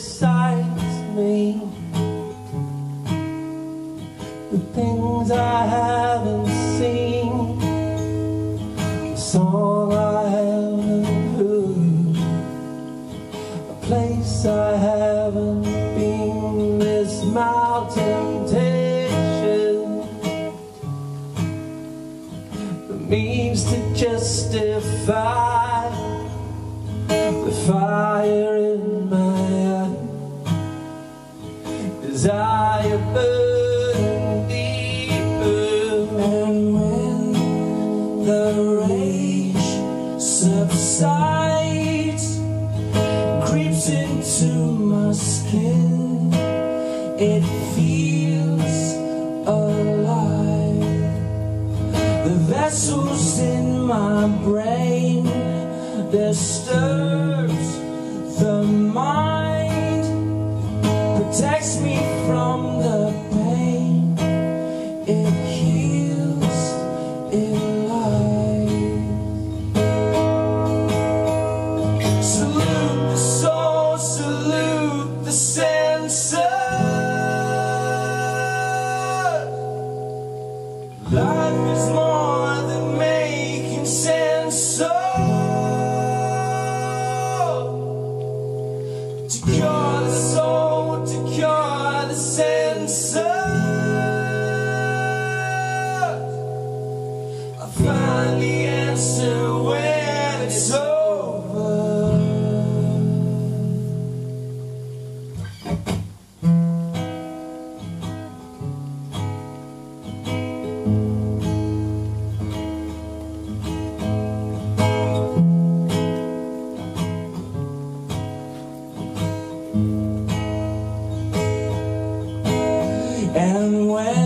excites me. The things I haven't seen, a song I haven't heard, a place I haven't been. This my temptation, the means to justify the fire Desire burning deeper, And when the rage subsides, creeps into my skin, it feels alive. The vessels in my brain they disturbs protects me from the pain. It heals in life. Salute the soul, salute the senses. Life is more than making sense. Oh, answer when it's over. And when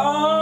Oh.